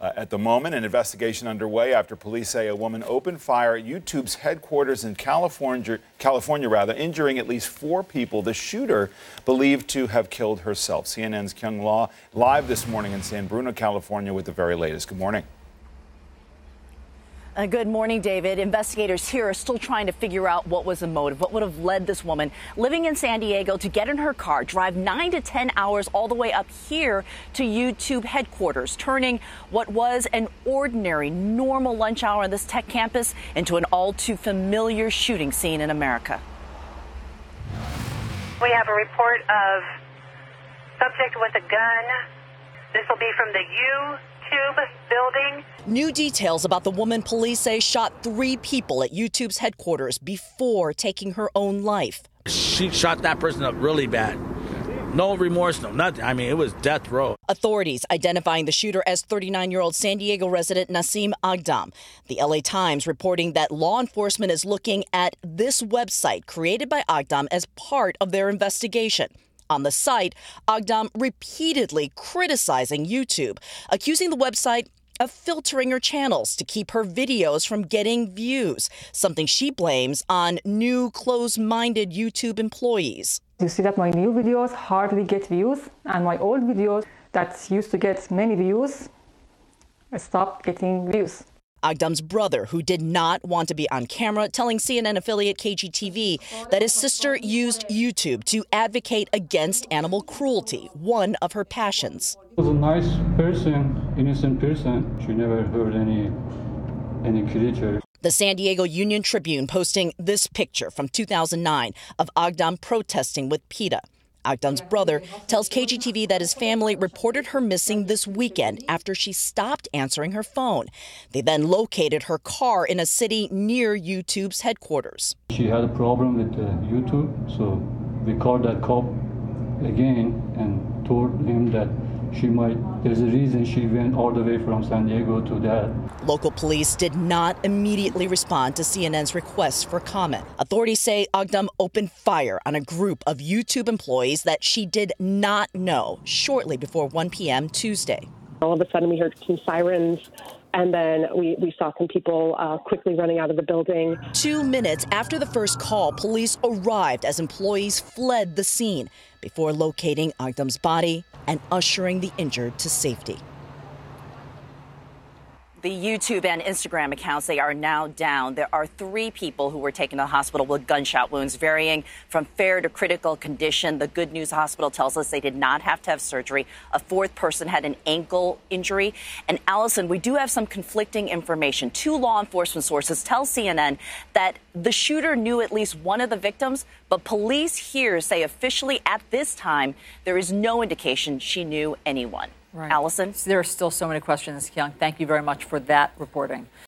Uh, at the moment, an investigation underway after police say a woman opened fire at YouTube's headquarters in California, California rather, injuring at least four people. The shooter believed to have killed herself. CNN's Kyung Lah live this morning in San Bruno, California, with the very latest. Good morning. Uh, good morning, David. Investigators here are still trying to figure out what was the motive, what would have led this woman living in San Diego to get in her car, drive nine to 10 hours all the way up here to YouTube headquarters, turning what was an ordinary, normal lunch hour on this tech campus into an all too familiar shooting scene in America. We have a report of subject with a gun. This will be from the U building. New details about the woman police say shot three people at YouTube's headquarters before taking her own life. She shot that person up really bad. No remorse, no nothing. I mean, it was death row. Authorities identifying the shooter as 39 year old San Diego resident Nasim Aghdam. The LA Times reporting that law enforcement is looking at this website created by Aghdam as part of their investigation. On the site, Aghdam repeatedly criticizing YouTube, accusing the website of filtering her channels to keep her videos from getting views, something she blames on new closed minded YouTube employees. You see that my new videos hardly get views, and my old videos that used to get many views stopped getting views. Aghdam's brother, who did not want to be on camera, telling CNN affiliate KGTV that his sister used YouTube to advocate against animal cruelty, one of her passions. She was a nice person, innocent person. She never hurt any any creature. The San Diego Union Tribune posting this picture from 2009 of Aghdam protesting with PETA. Aghdam's brother tells KGTV that his family reported her missing this weekend after she stopped answering her phone. They then located her car in a city near YouTube's headquarters. She had a problem with uh, YouTube, so we called that cop again and told him that she might there's a reason she went all the way from San Diego to that. Local police did not immediately respond to CNN's request for comment. Authorities say Aghdam opened fire on a group of YouTube employees that she did not know shortly before 1 p.m. Tuesday. All of a sudden we heard some sirens and then we, we saw some people uh, quickly running out of the building. Two minutes after the first call, police arrived as employees fled the scene before locating Aghdam's body and ushering the injured to safety. The YouTube and Instagram accounts, they are now down. There are three people who were taken to the hospital with gunshot wounds, varying from fair to critical condition. The Good News Hospital tells us they did not have to have surgery. A fourth person had an ankle injury. And Allison, we do have some conflicting information. Two law enforcement sources tell CNN that the shooter knew at least one of the victims, but police here say officially at this time there is no indication she knew anyone. Right. Allison? There are still so many questions, Kyung. Thank you very much for that reporting.